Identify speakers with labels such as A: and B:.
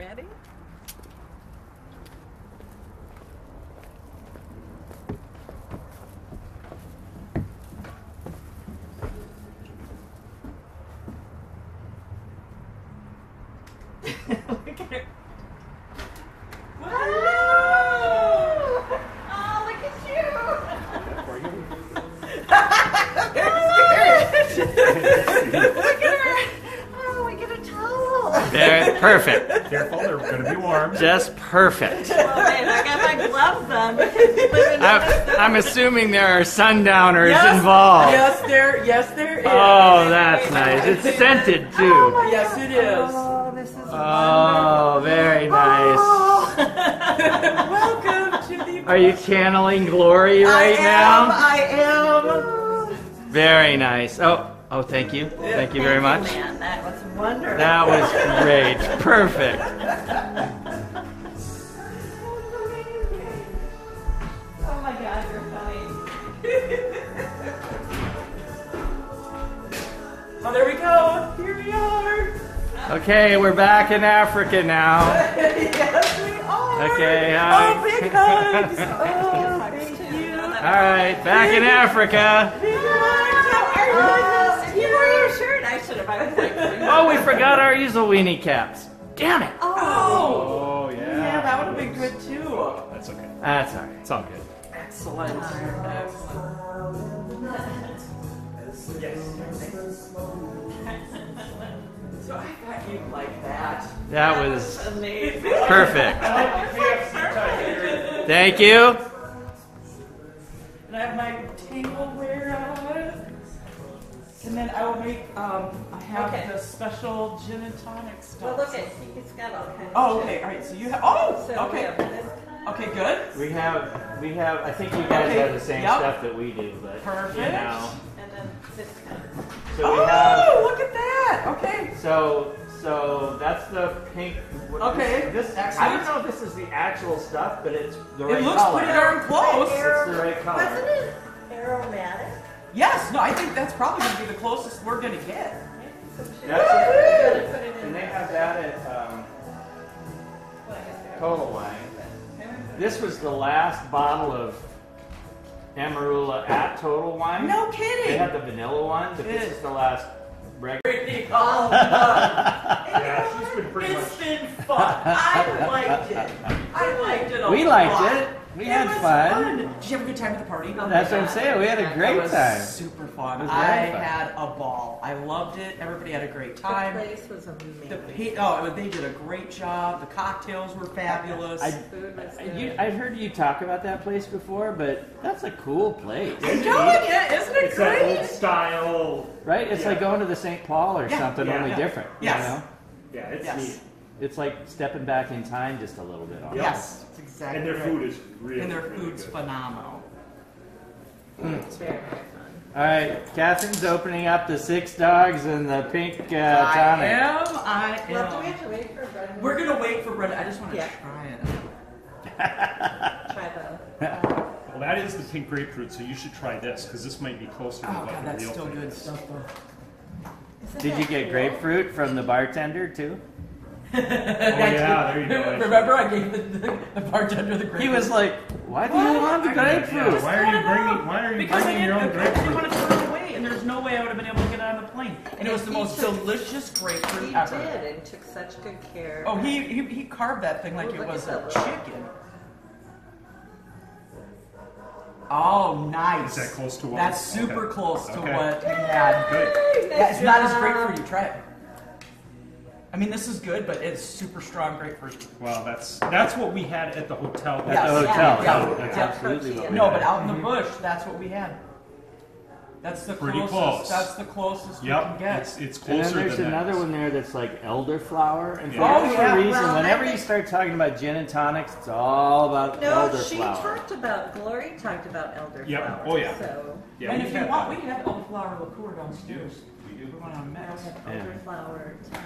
A: Ready? Look at her. Hello! Oh, look at you! look at towel.
B: There, perfect.
C: Careful, they're going to be warm.
B: Just perfect.
A: Well, babe, I got my gloves on because you live in
B: I'm, I'm assuming there are sundowners
D: Yes,
B: involved.
D: Yes, there. Yes, there is.
B: Oh, that's nice. It's scented too.
D: Oh, yes, it is.
A: Oh, this is
B: Oh, very nice.
D: Welcome to the.
B: Are you channeling glory right
D: I
B: now?
D: am. I am. Oh.
B: Very nice. Oh, oh, thank you. Thank you very much.
A: Man, that was wonderful.
B: That was great. Perfect.
A: Oh my God, you're funny.
D: Oh, there we go. Here we are.
B: Okay, we're back in Africa now.
D: yes, we are.
B: Okay,
D: Oh, big hugs. Oh, thank you.
B: All right, back in Africa.
D: Big hugs. How are you?
A: You wore your shirt. I should have. I was like,
B: Oh, we forgot our Ezulwini caps. Damn it.
D: Oh.
C: Oh,
D: Yeah,
C: yeah.
D: that would have been good too.
C: That's okay.
B: That's all right.
C: It's all good.
D: Excellent. Excellent. So I thought you'd like that.
B: That was
A: amazing.
B: perfect. Thank you.
D: And then I will make, um, I have
A: Okay.
D: the special gin and tonic stuff.
A: Well, look at he's got all kinds.
D: Oh, okay, all right. So you have. Oh,
A: So we
D: okay.
A: have this
D: Okay, good.
B: We have, we have. I think you guys
D: Okay,
B: have the same
D: yep.
B: stuff that we do, but
D: Perfect.
B: you know.
A: and then this kind.
B: So we
D: oh,
B: have.
D: look at that. Okay.
B: So so that's the pink. what-
D: Okay,
B: This, I don't know if this is the actual stuff, but it's the right color.
D: It looks
B: color.
D: pretty darn close.
B: It's the right color.
A: Wasn't it aromatic?
D: Yes. No, I think that's probably going to be the closest we're going to get.
B: That's
A: Gotta put it in
B: and they have that at um, Total Wine. This was the last bottle of Amarula at Total Wine.
D: No kidding.
B: They had the vanilla one, but this is the last regular.
D: Oh,
C: Yeah, she's been pretty
D: it's
C: much.
D: been fun. I liked it. I liked it a
B: We
D: lot.
B: liked it. We
D: It
B: had
D: was
B: fun.
D: Did you have a good time at the party?
B: Oh, that's what I'm saying. We had a
D: It
B: great
D: was
B: time.
D: super fun.
B: It was
D: I
B: very fun.
D: had a ball. I loved it. Everybody had a great
A: The
D: time.
A: place was amazing.
D: The pa- oh, they did a great job. The cocktails were fabulous.
B: I,
A: food was good.
B: you, I've heard you talk about that place before, but that's a cool place,
D: I'm telling you, isn't it
C: It's that old style.
B: right? It's like going to the St. Paul or
D: Yeah,
B: something,
C: yeah,
B: only
C: yeah.
B: different.
D: Yes.
B: You know?
C: Yeah, it's
D: Yes.
C: neat.
B: It's like stepping back in time just a little bit. Almost.
D: Yes, that's exactly.
C: And their
D: right.
C: food is really
D: and their
C: really
D: food's
C: good.
D: phenomenal.
A: It's very, very fun.
B: All right, Catherine's opening up the six dogs and the pink uh,
D: I
B: tonic.
D: am. I am.
A: Well, do we have to wait for Brenda?
D: We're gonna wait for Brenda. I just want to
A: Yeah.
D: try it.
A: try the. Uh,
C: Well, that is the pink grapefruit, so you should try this because this might be closer to
D: Oh
C: what
D: god,
C: the
D: that's
C: real
D: still
C: thing
D: good
C: is.
D: stuff though.
A: isn't
B: Did
A: that
B: you get
A: cool?
B: grapefruit from the bartender too?
C: Oh yeah, there you go.
D: Remember, I gave the, the, the bartender the grapefruit.
B: He was like, "Why do you want the grapefruit?"
C: Yeah, why are you bringing? Why are you
D: because
C: bringing your own
D: didn't, I didn't want to throw it away, and there's no way I would have been able to get it on the plane. And it was the most
A: took-
D: delicious grapefruit
A: He
D: ever.
A: did and took such good care.
D: Oh, he, he he carved that thing like
A: Oh,
D: it was a chicken. Oh, nice.
C: Is that close to what?
D: That's super
C: Okay.
D: close to
C: Okay.
D: what we had.
C: Good.
D: Yeah, it's not as great for you. Try it. I mean, this is good, but it's super strong grapefruit.
C: Well, that's that's what we had at the hotel.
B: At
D: Yes.
B: the hotel.
D: Yeah.
B: That's
D: Yeah.
B: absolutely what we
D: No,
B: had.
D: but out in the bush, that's what we had. That's the
C: Pretty
D: closest.
C: close.
D: That's the closest you can
C: Yep,
D: get.
C: it's it's
B: And
C: closer
B: then there's
C: than
B: another
C: that.
B: one there that's like elderflower. And for
C: Yeah.
D: Oh,
B: whatever
D: yeah.
B: reason,
A: Well,
B: whenever
A: I
B: you
A: think-
B: start talking about gin and tonics, it's all about
A: No, she
B: elderflower.
A: talked about Glory talked about elderflower.
C: Yep. Oh, yeah.
A: So
C: Yeah,
D: and
C: we
D: if you
C: had
D: want,
C: that.
D: we have elderflower liqueur downstairs. We do. We want to
A: I
D: mix.
A: have
B: Yeah.
A: elderflower. tonic.